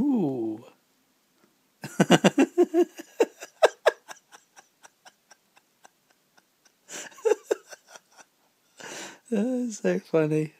Ooh. That's so funny.